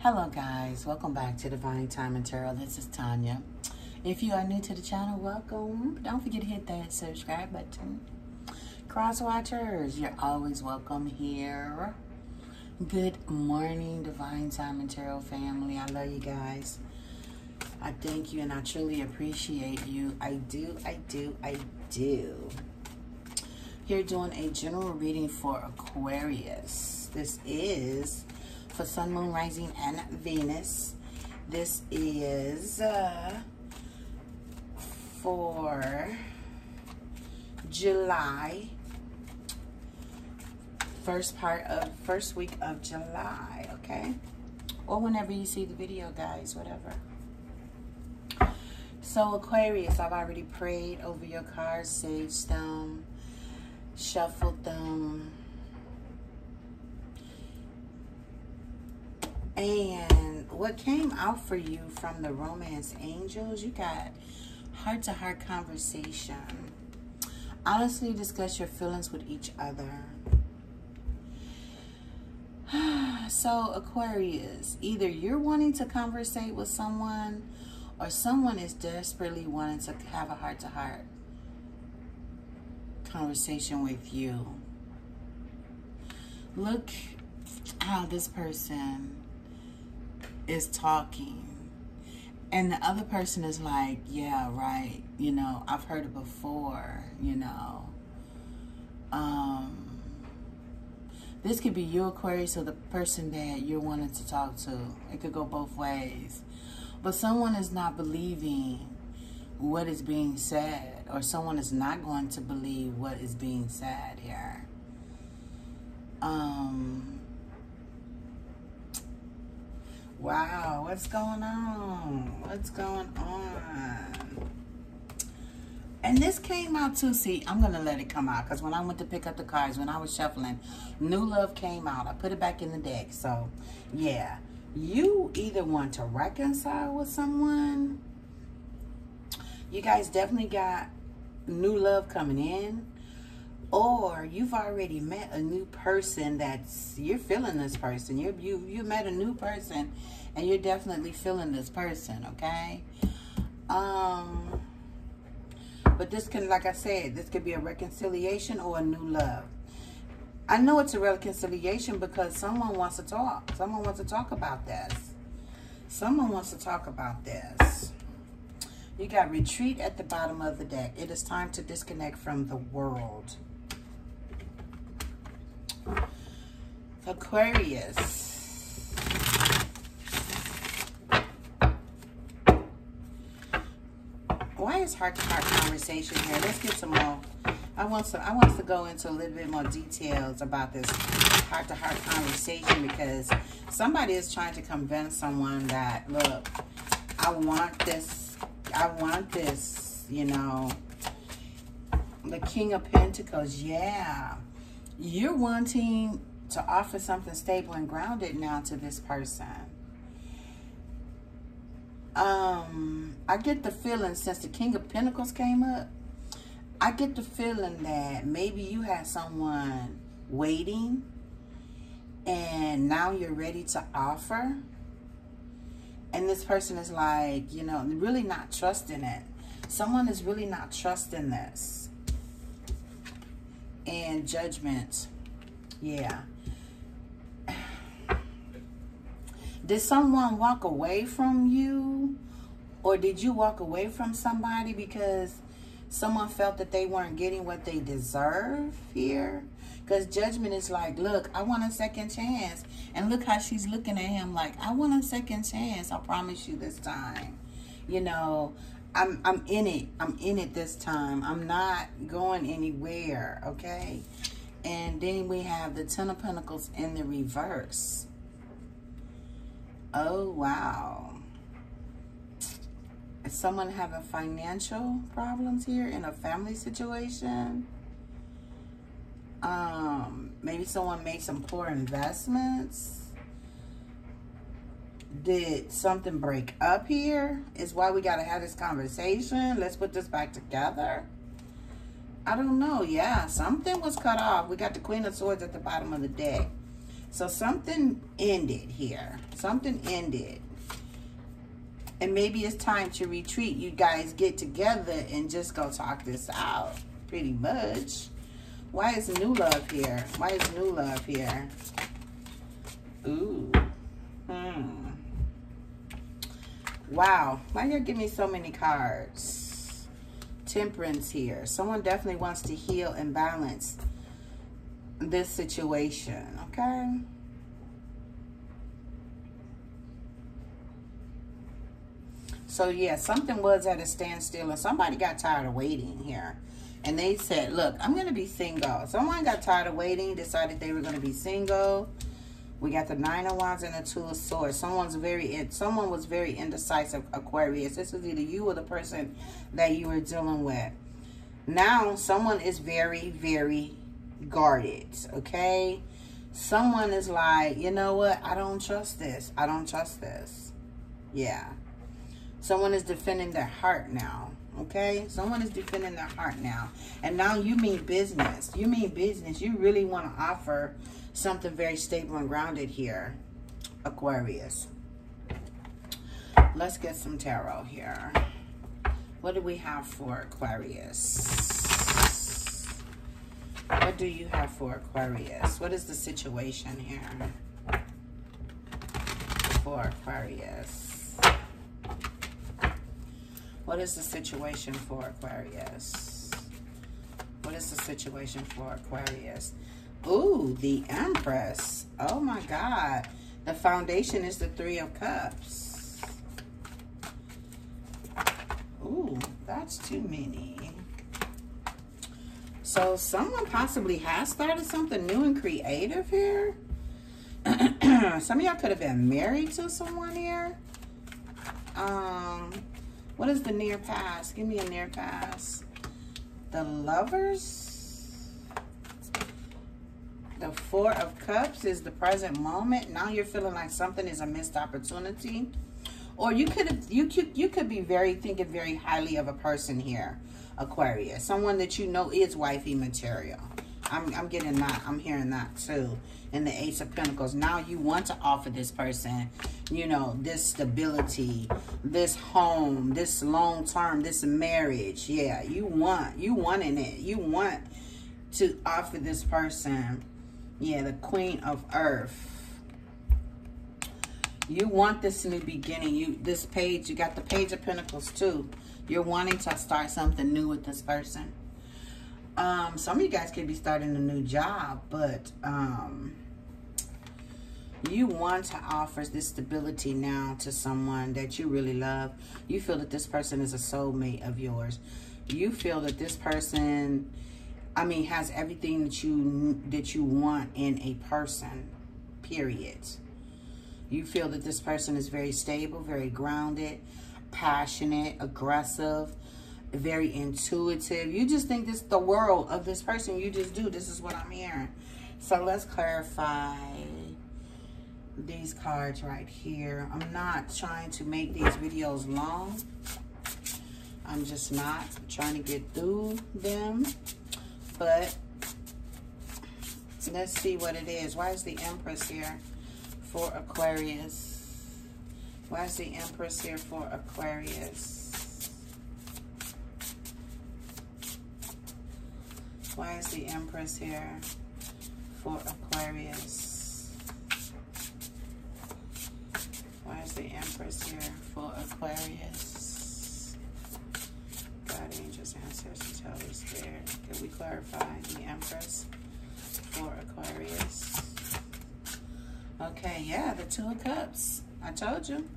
Hello guys, welcome back to Divine Timing Tarot. This is Tanya. If you are new to the channel, welcome. Don't forget to hit that subscribe button. Cross watchers, you're always welcome here. Good morning, Divine Timing Tarot family. I love you guys. I thank you and I truly appreciate you. I do, I do, I do. Here doing a general reading for Aquarius. This is for Sun, Moon, Rising, and Venus. This is uh, for July. First part of, first week of July, okay? Or whenever you see the video, guys, whatever. So Aquarius, I've already prayed over your cards, saged them, shuffled them. And what came out for you from the romance angels, you got heart-to-heart -heart conversation. Honestly discuss your feelings with each other. so Aquarius, either you're wanting to conversate with someone or someone is desperately wanting to have a heart-to-heart -heart conversation with you. Look how this person is talking and the other person is like, yeah, right, you know, I've heard it before, you know. Um, this could be your Aquarius or the person that you're wanting to talk to. It could go both ways. But someone is not believing what is being said, or someone is not going to believe what is being said here. Um, wow, what's going on? What's going on? And this came out too. See, I'm going to let it come out because when I went to pick up the cards, when I was shuffling, New Love came out. I put it back in the deck. So, yeah you either want to reconcile with someone you guys definitely got new love coming in or you've already met a new person that's you're feeling this person you you you met a new person and you're definitely feeling this person okay um but this can like i said this could be a reconciliation or a new love I know it's a reconciliation because someone wants to talk. Someone wants to talk about this. Someone wants to talk about this. You got retreat at the bottom of the deck. It is time to disconnect from the world. Aquarius. Why is heart-to-heart -heart conversation here? Let's get some more I want to I want to go into a little bit more details about this heart-to-heart -heart conversation because somebody is trying to convince someone that look, I want this, I want this, you know. The King of Pentacles, yeah. You're wanting to offer something stable and grounded now to this person. Um, I get the feeling since the King of Pentacles came up, I get the feeling that maybe you had someone waiting and now you're ready to offer. And this person is like, you know, really not trusting it. Someone is really not trusting this. And judgment. Yeah. Did someone walk away from you? Or did you walk away from somebody because someone felt that they weren't getting what they deserve here. Because judgment is like, look, I want a second chance. And look how she's looking at him like, I want a second chance. I promise you this time. You know, I'm, I'm in it. I'm in it this time. I'm not going anywhere, okay? And then we have the Ten of Pentacles in the reverse. Oh, wow. Is someone having financial problems here in a family situation? Um, maybe someone made some poor investments. Did something break up here? Is why we got to have this conversation. Let's put this back together. I don't know. Yeah, something was cut off. We got the Queen of Swords at the bottom of the deck. So something ended here. Something ended. And maybe it's time to retreat. You guys get together and just go talk this out. Pretty much. Why is new love here? Why is new love here? Ooh. Hmm. Wow. Why you give me so many cards? Temperance here. Someone definitely wants to heal and balance this situation. Okay. So yeah, something was at a standstill and somebody got tired of waiting here. And they said, look, I'm going to be single. Someone got tired of waiting, decided they were going to be single. We got the Nine of Wands and the Two of Swords. Someone's very, someone was very indecisive, Aquarius. This is either you or the person that you were dealing with. Now, someone is very, very guarded, okay? Someone is like, you know what? I don't trust this. I don't trust this. Yeah. Someone is defending their heart now. Okay? Someone is defending their heart now. And now you mean business. You mean business. You really want to offer something very stable and grounded here, Aquarius. Let's get some tarot here. What do we have for Aquarius? Do you have for Aquarius? What is the situation here for Aquarius? What is the situation for Aquarius? What is the situation for Aquarius? Ooh, the Empress. Oh my God. The foundation is the Three of Cups. Ooh, that's too many. So someone possibly has started something new and creative here. Some of y'all could have been married to someone here. Um, what is the near past? Give me a near past. The lovers. The four of cups is the present moment. Now you're feeling like something is a missed opportunity. Or you could you could you could be very thinking very highly of a person here, Aquarius. Someone that you know is wifey material. I'm, I'm getting that. I'm hearing that too. In the Ace of Pentacles. Now you want to offer this person, you know, this stability, this home, this long term, this marriage. Yeah, you want, you wanting it. You want to offer this person, yeah, the Queen of Earth. You want this new beginning. You This page, you got the Page of Pentacles too. You're wanting to start something new with this person. Um, some of you guys could be starting a new job, but um, you want to offer this stability now to someone that you really love. You feel that this person is a soulmate of yours. You feel that this person, I mean, has everything that you that you want in a person, period. You feel that this person is very stable, very grounded, passionate, aggressive, very intuitive. You just think this the world of this person. You just do. This is what I'm hearing. So let's clarify these cards right here. I'm not trying to make these videos long. I'm just not trying to get through them. But let's see what it is. Why is the Empress here for Aquarius? Why is the Empress here for Aquarius? Why is the Empress here for Aquarius? Why is the Empress here for Aquarius? God, angels, ancestors, Holy Spirit. Can we clarify the Empress for Aquarius? Okay, yeah, the Two of Cups. I told you.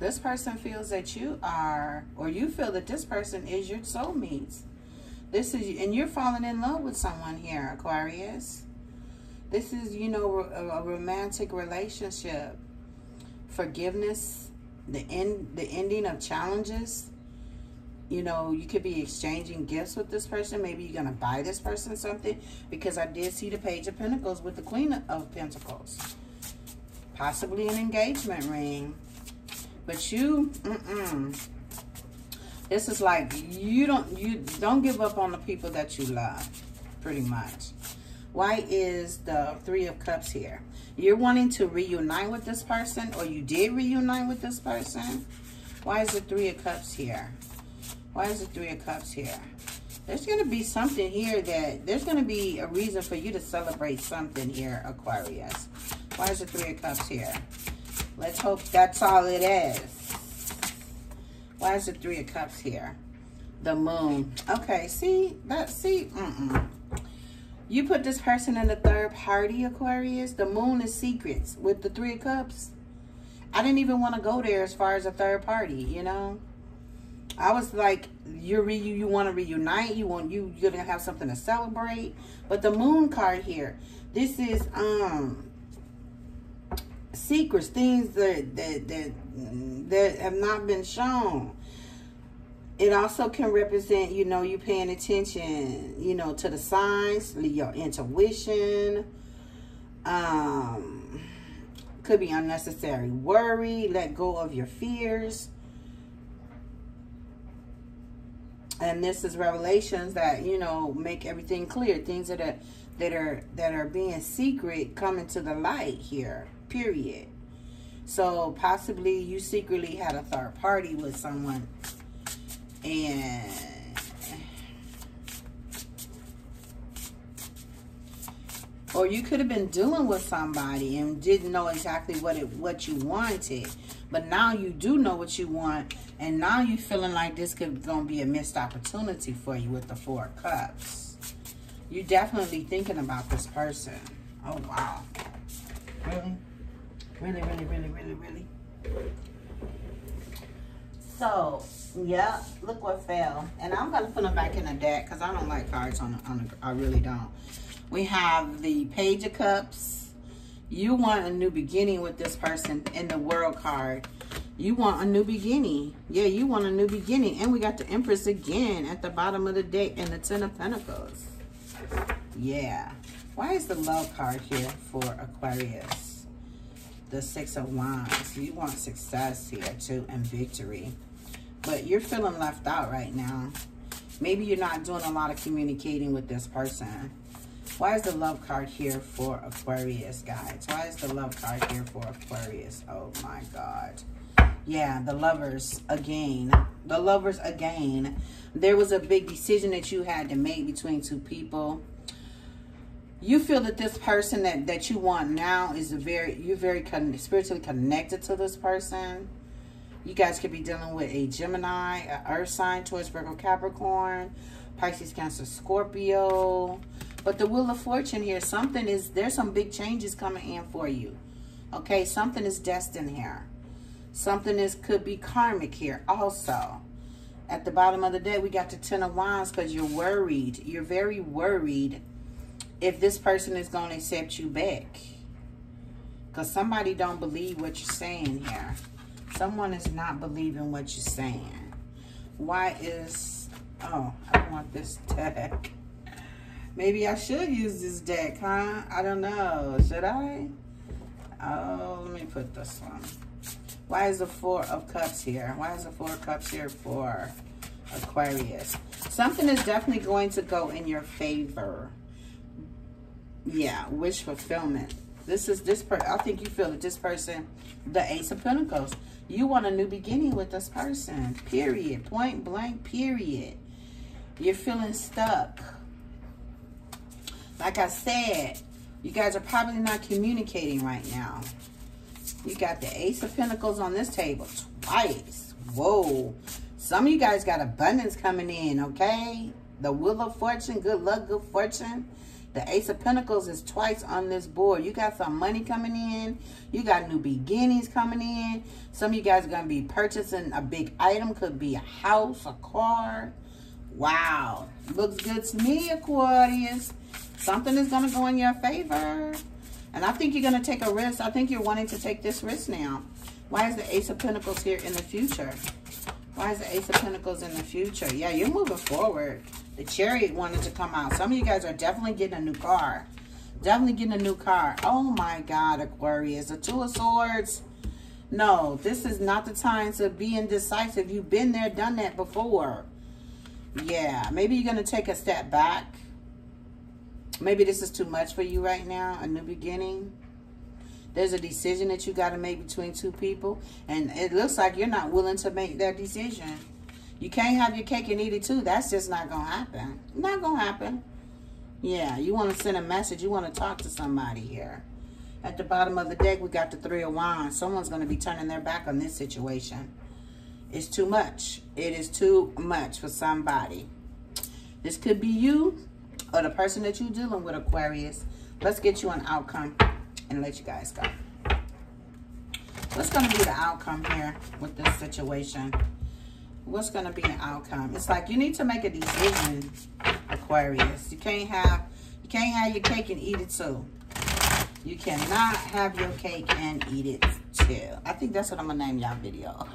This person feels that you are, or you feel that this person is your soulmate. This is, and you're falling in love with someone here, Aquarius. This is, you know, a, romantic relationship. Forgiveness, the end, the ending of challenges. You know, you could be exchanging gifts with this person. Maybe you're going to buy this person something. Because I did see the Page of Pentacles with the Queen of Pentacles. Possibly an engagement ring. But you, mm-mm. This is like, you don't, you don't give up on the people that you love, pretty much. Why is the Three of Cups here? You're wanting to reunite with this person or you did reunite with this person. Why is the Three of Cups here? Why is the Three of Cups here? There's going to be something here that, there's going to be a reason for you to celebrate something here, Aquarius. Why is the Three of Cups here? Let's hope that's all it is. Why is the Three of Cups here? The Moon. Okay, see? That, see? Mm-mm. You put this person in the third party, Aquarius. The Moon is secrets with the Three of Cups. I didn't even want to go there as far as a third party, you know? I was like, you're re you want to reunite, you want you you're gonna have something to celebrate. But the moon card here, this is um secrets, things that that that that have not been shown. It also can represent, you know, you paying attention, you know, to the signs, your intuition. Um, could be unnecessary worry. Let go of your fears and this is revelations that you know make everything clear things that are that are that are being secret coming to the light here period. So possibly you secretly had a third party with someone. And or you could have been dealing with somebody and didn't know exactly what it what you wanted. But now you do know what you want and now you feeling like this could gonna be a missed opportunity for you with the four cups. You definitely thinking about this person. Oh wow. Really really really really really really so yeah look what fell and i'm gonna put them back in the deck because i don't like cards on the, on the, i really don't we have the page of cups you want a new beginning with this person in the world card you want a new beginning. Yeah, you want a new beginning. And we got the Empress again at the bottom of the deck and the Ten of Pentacles. Yeah. Why is the love card here for Aquarius? The Six of Wands. You want success here too and victory. But you're feeling left out right now. Maybe you're not doing a lot of communicating with this person. Why is the love card here for Aquarius, guys? Why is the love card here for Aquarius? Oh my God. Yeah, the lovers again. The lovers again. There was a big decision that you had to make between two people. You feel that this person that, that you want now is a very, you're very con spiritually connected to this person. You guys could be dealing with a Gemini, an Earth sign, Taurus, Virgo, Capricorn, Pisces, Cancer, Scorpio. But the Wheel of Fortune here, something is, there's some big changes coming in for you. Okay, something is destined here. Something is could be karmic here also. At the bottom of the day, we got the Ten of Wands because you're worried. You're very worried if this person is going to accept you back. Because somebody don't believe what you're saying here. Someone is not believing what you're saying. Why is... Oh, I want this deck. Maybe I should use this deck, huh? I don't know. Should I? Oh, let me put this one. Why is the Four of Cups here? Why is the Four of Cups here for Aquarius? Something is definitely going to go in your favor. Yeah, wish fulfillment. This is this person. I think you feel that this person, the Ace of Pentacles, you want a new beginning with this person. Period. Point blank, period. You're feeling stuck. Like I said, you guys are probably not communicating right now. You got the Ace of Pentacles on this table twice. Whoa. Some of you guys got abundance coming in, okay? The Wheel of Fortune, good luck, good fortune. The Ace of Pentacles is twice on this board. You got some money coming in. You got new beginnings coming in. Some of you guys are going to be purchasing a big item. Could be a house, a car. Wow. Looks good to me, Aquarius. Something is going to go in your favor. And I think you're going to take a risk. I think you're wanting to take this risk now. Why is the Ace of Pentacles here in the future? Why is the Ace of Pentacles in the future? Yeah, you're moving forward. The Chariot wanted to come out. Some of you guys are definitely getting a new car. Definitely getting a new car. Oh my God, Aquarius. The Two of Swords. No, this is not the time to be indecisive. You've been there, done that before. Yeah, maybe you're going to take a step back Maybe this is too much for you right now, a new beginning. There's a decision that you got to make between two people. And it looks like you're not willing to make that decision. You can't have your cake and eat it too. That's just not going to happen. Not going to happen. Yeah, you want to send a message. You want to talk to somebody here. At the bottom of the deck, we got the Three of Wands. Someone's going to be turning their back on this situation. It's too much. It is too much for somebody. This could be you or the person that you're dealing with, Aquarius. Let's get you an outcome and let you guys go. What's going to be the outcome here with this situation? What's going to be an outcome? It's like you need to make a decision, Aquarius. You can't have you can't have your cake and eat it too. You cannot have your cake and eat it too. I think that's what I'm going to name y'all video.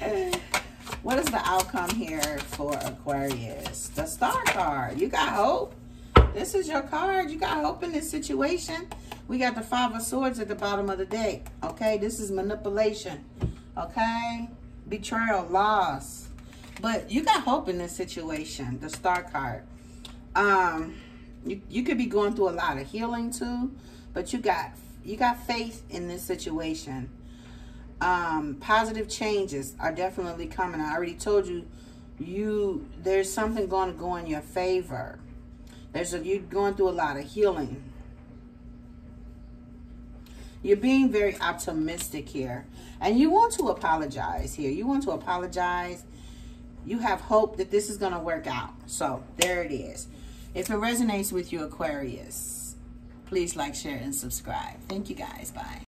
what is the outcome here for Aquarius? The star card. You got hope. This is your card. You got hope in this situation. We got the five of swords at the bottom of the deck. Okay, this is manipulation. Okay, betrayal, loss. But you got hope in this situation. The star card. Um, you, you could be going through a lot of healing too. But you got you got faith in this situation. Um, positive changes are definitely coming. I already told you, you there's something going to go in your favor. There's a, you're going through a lot of healing. You're being very optimistic here. And you want to apologize here. You want to apologize. You have hope that this is going to work out. So, there it is. If it resonates with you, Aquarius, please like, share, and subscribe. Thank you guys. Bye.